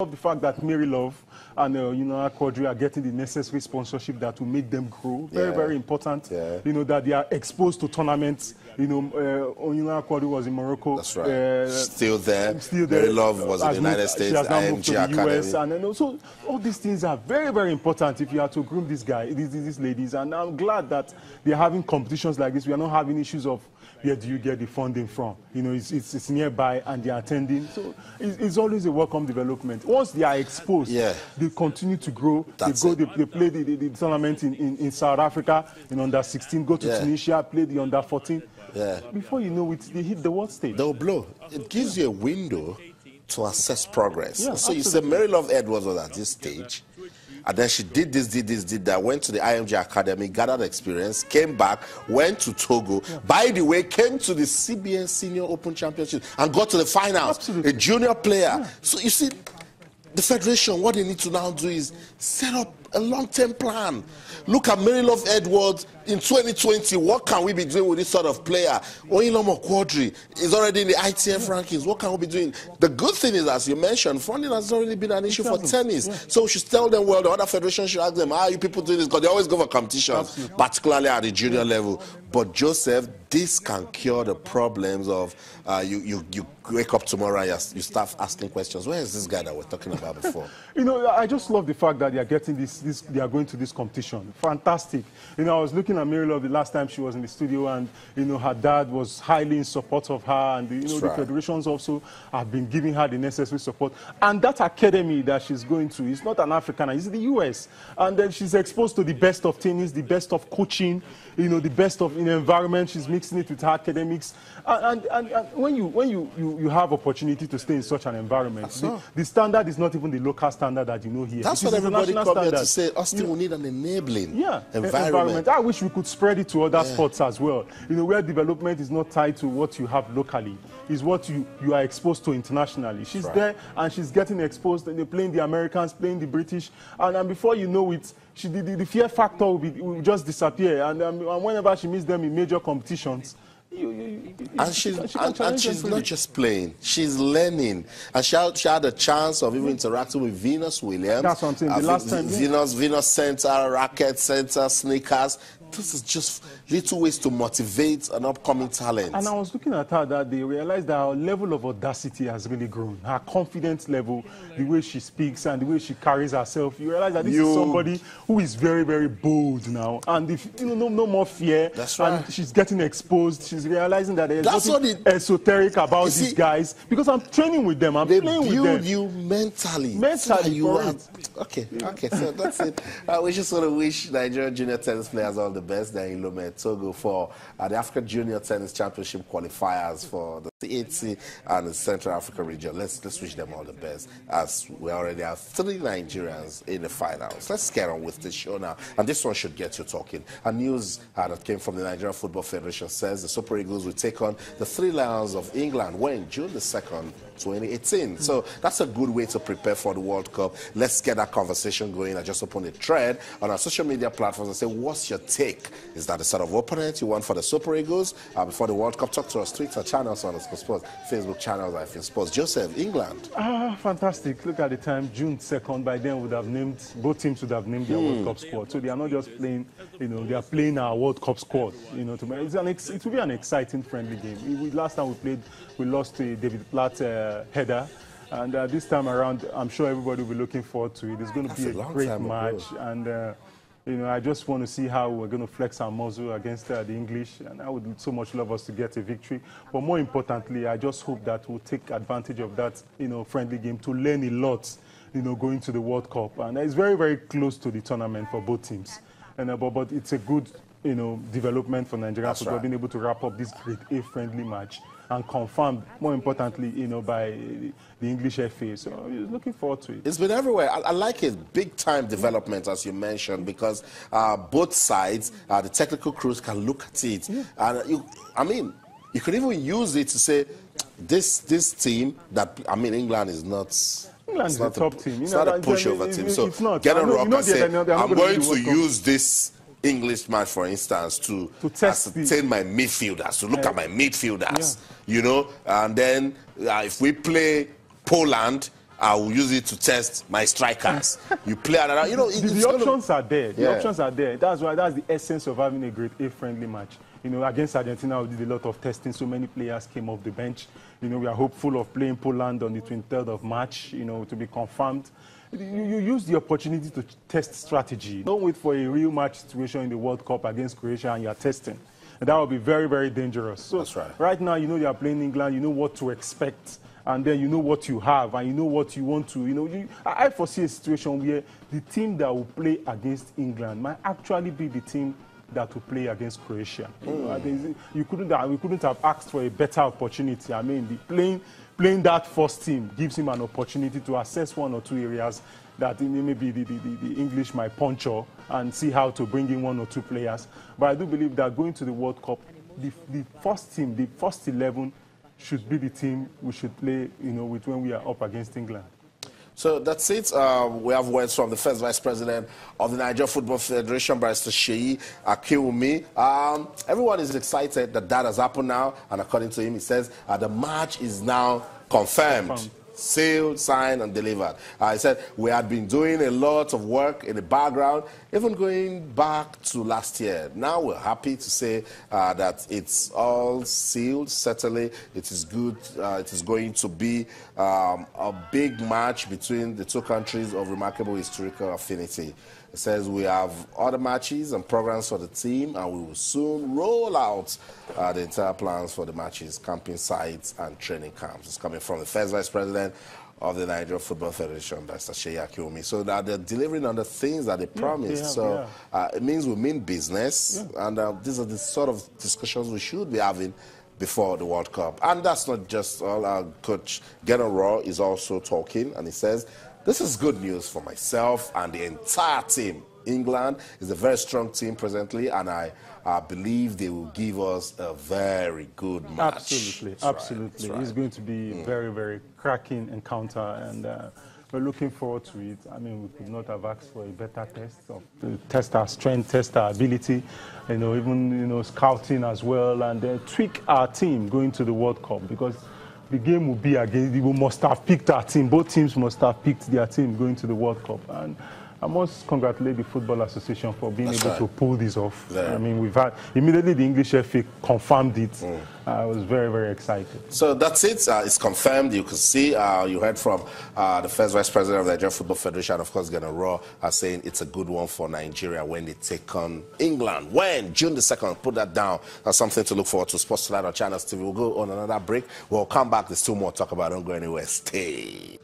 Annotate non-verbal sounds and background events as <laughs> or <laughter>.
love the fact that Mary Love and uh, you know Quadri are getting the necessary sponsorship that will make them grow. Very, Yeah. very important. Yeah. You know that they are exposed to tournaments. You know, uh, Onyuna Quadri was in Morocco. That's right. Uh, Still there. still there. Mary Love was in the United moved- States, She has now moved to IMG the US, Academy. and then also all these things are very, very important if you are to groom this guy, these, these ladies. And I'm glad that they're having competitions like this. We are not having issues of where do you get the funding from. You know, it's, it's, it's nearby and they're attending. So it's, it's always a welcome development. Once they are exposed, Yeah. they continue to grow. That's they go, they, they play the, the, the tournament in, in, in South Africa in under 16, go to Yeah. Tunisia, play the under 14. Yeah. Before you know it, they hit the world stage. They'll blow. It gives you a window to assess progress. Yeah, so you say. Mary Love Edwards was at this stage, and then she did this, did this, did that, went to the IMG Academy, gathered experience, came back, went to Togo. By the way, came to the CBN Senior Open Championship and got to the finals. Absolutely. A junior player. So you see, the federation, what they need to now do is set up a long-term plan. Look at Mary Love Edwards in 2020. What can we be doing with this sort of player? Oyilomo Quadri is already in the ITF rankings. What can we be doing? The good thing is, as you mentioned, funding has already been an issue for tennis. So we should tell them, well, the other federation should ask them, how are you people doing this? Because they always go for competitions, particularly at the junior level. But Joseph, this can cure the problems of uh, you, you, you wake up tomorrow and you, you start asking questions. Where is this guy that we're talking about before? <laughs> You know, I just love the fact that they are getting this, this they are going to this competition. Fantastic. You know, I was looking at Mary Love the last time she was in the studio, and, you know, her dad was highly in support of her, and, you know, That's the right. federations also have been giving her the necessary support. And that academy that she's going to is not an African, it's the US. And then she's exposed to the best of tennis, the best of coaching, you know, the best of in environment. She's mixing it with her academics. And, and, and, and when, you, when you, you, you have opportunity to stay in such an environment, the, the standard is not even the local standard that you know here. That's It what everybody international come here to say. Austin, we need an enabling Yeah, e- environment. I wish we could spread it to other sports as well. You know, where development is not tied to what you have locally, is what you, you are exposed to internationally. She's Right. there and she's getting exposed, and they're playing the Americans, playing the British, and, and before you know it, she, the, the, the fear factor will, be, will just disappear. And, um, and whenever she meets them in major competitions, you, you, you, And she's, and, and she's not just playing, she's learning. And she had, she had a chance of even interacting with Venus Williams. That's what I'm saying. The uh, last time. Venus, Venus Center, Racket Center, Sneakers. This is just little ways to motivate an upcoming talent. And I was looking at her that day, realized that her level of audacity has really grown. Her confidence level, the way she speaks and the way she carries herself, you realize that this You- is somebody who is very, very bold now. And if, you know, no, no more fear. That's right. And she's getting exposed. She's realizing that there's That's nothing what it- esoteric about see- these guys because I'm training with them. I'm they playing with build them. you mentally. Mentally So you are, okay, okay, so that's it. Uh, we just want to wish Nigerian junior tennis players all the best. They're in Lome, Togo for uh, the African Junior Tennis Championship qualifiers for the CAT and the Central Africa region. Let's let's wish them all the best as we already have three Nigerians in the finals. Let's get on with the show now. And this one should get you talking. A news uh, that came from the Nigerian Football Federation says the Super Eagles will take on the Three Lions of England when June the 2nd, 2018. So that's a good way to prepare for the World Cup. Let's get that conversation going. I just opened a thread on our social media platforms and say, what's your take? Is that the sort of opponent you want for the Super Eagles uh, before the World Cup? Talk to us, Twitter channels on Sports, Facebook channels, I think Sports. Joseph, England. Ah, fantastic. Look at the time, June 2nd, by then would have named, both teams would have named their Hmm. World Cup squad. So they are not just playing, you know, they are playing our World Cup squad. You know, to it's an ex- it will be an exciting, friendly game. We, we- last time we played, we lost to David Platt uh, header. And uh, this time around, I'm sure everybody will be looking forward to it. It's going to That's be a a, great time ago. match. And, uh, you know, I just want to see how we're going to flex our muscle against uh, the English. And I would so much love us to get a victory. But more importantly, I just hope that we'll take advantage of that, you know, friendly game to learn a lot, you know, going to the World Cup. And it's very, very close to the tournament for both teams. And, uh, but, but it's a good, you know, development for Nigeria That's football, right. being able to wrap up this great A friendly match and confirmed, more importantly, you know, by the English FA. So I'm looking forward to it. It's been everywhere. I, I like it. Big time development, as you mentioned, because uh, both sides, uh, the technical crews can look at it. And you, I mean, you could even use it to say, this this team that I mean, England is not. England it's is a not top team. You It's know, not a pushover team. it- So it's not. get on know- rock you know and they're- say, not- they're not I'm gonna going do the to World Cup." use this English match, for instance, to, To the- ascertain my midfielders, to look Yeah. at my midfielders, you know, and then uh, if we play Poland, I will use it to test my strikers. <laughs> you play another, you know. The, the options are there. The Yeah. options are there. That's why that's the essence of having a great A-friendly match. You know, against Argentina, we did a lot of testing. So many players came off the bench. You know, we are hopeful of playing Poland on the 23rd of March. You know, to be confirmed. You, you use the opportunity to test strategy. Don't wait for a real match situation in the World Cup against Croatia and you're testing. And that would be very, very dangerous. So That's right. right now, you know you are playing England. You know what to expect and then you know what you have and you know what you want to you know you, I, I foresee a situation where the team that will play against england might actually be the team that to play against croatia. Hmm. You, know, you couldn't we couldn't have asked for a better opportunity. I mean the playing playing that first team gives him an opportunity to assess one or two areas that maybe the, the, the, english might puncture and see how to bring in one or two players. But i do believe that going to the world cup the, the first team the first 11 should be the team we should play, you know, with when we are up against England. So that's it. Um, we have words from the first vice president of the Nigeria Football Federation, Barrister Sheyi Akinwunmi. Um, everyone is excited that that has happened now, and according to him, he says uh, the match is now confirmed. Confirmed. Sealed, signed, and delivered. I said we had been doing a lot of work in the background, even going back to last year. Now we're happy to say uh, that it's all sealed. Certainly, it is good. Uh, it is going to be um, a big match between the two countries of remarkable historical affinity. It says we have other matches and programs for the team, and we will soon roll out uh, the entire plans for the matches, camping sites, and training camps. It's coming from the first vice president of the Nigeria Football Federation, Dr. Sheyi Akinwunmi. So that they're delivering on the things that they promised. have, so yeah. uh, it means we mean business, and uh, these are the sort of discussions we should be having before the World Cup. And that's not just all. Our coach Gernot Rohr is also talking, and he says, "This is good news for myself and the entire team. England is a very strong team presently, and I." I believe they will give us a very good match. Absolutely, That's absolutely. that's right. It's going to be a very, very cracking encounter, and uh, we're looking forward to it. I mean, we could not have asked for a better test of to test our strength, test our ability, you know, even you know, scouting as well, and then tweak our team going to the World Cup because. The game will be against. We must have picked our team. Both teams must have picked their team going to the World Cup, and I must congratulate the Football Association for being That's able right. to pull this off. Yeah. I mean, we've had immediately the English FA confirmed it. Mm. I was very, very excited. So that's it. Uh, it's confirmed. You can see. Uh, you heard from uh, the first vice president of the Nigerian Football Federation, of course, Gernot Rohr, uh, saying it's a good one for Nigeria when they take on England. When June the second. Put that down. That's something to look forward to. Sports Tonight on Channels TV. We'll go on another break. We'll come back. There's two more to talk about. Don't go anywhere. Stay.